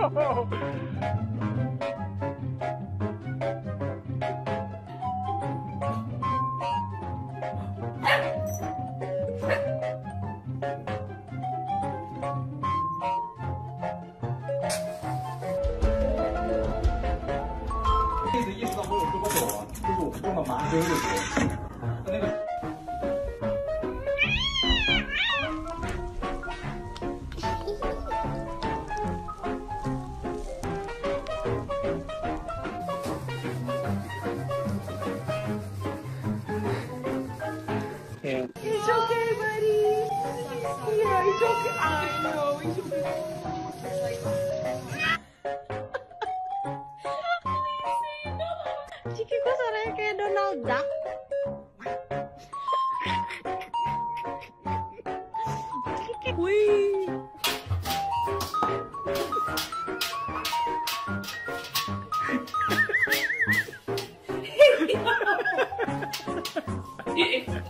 一直意 Yeah. It's okay, buddy. Yeah, it's okay. I know, it's okay. Ciki kok suaranya kayak Donald Duck? Ciki, wih. Yeah.